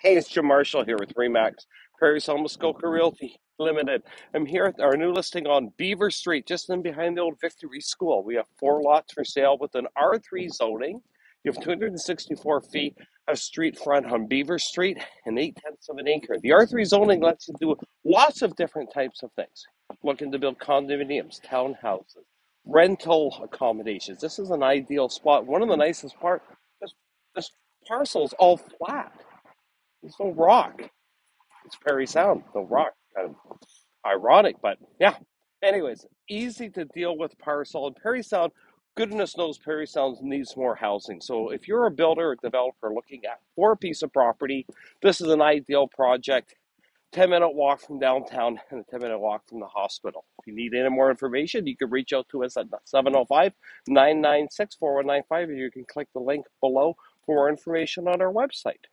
Hey, it's Jim Marshall here with Remax Parry Sound Muskoka Realty Limited. I'm here at our new listing on Beaver Street, just in behind the old Victory School. We have four lots for sale with an R3 zoning. You have 264 feet of street front on Beaver Street and eight tenths of an acre. The R3 zoning lets you do lots of different types of things. Looking to build condominiums, townhouses, rental accommodations. This is an ideal spot. One of the nicest part, this, this parcel is all flat. There's no rock. It's Parry Sound, no rock. Kind of ironic, but yeah. Anyways, easy to deal with parcel. And Parry Sound, goodness knows Parry Sound needs more housing. So if you're a builder or developer looking at for a piece of property, this is an ideal project. 10 minute walk from downtown and a 10 minute walk from the hospital. If you need any more information, you can reach out to us at 705 996 4195 or you can click the link below for more information on our website.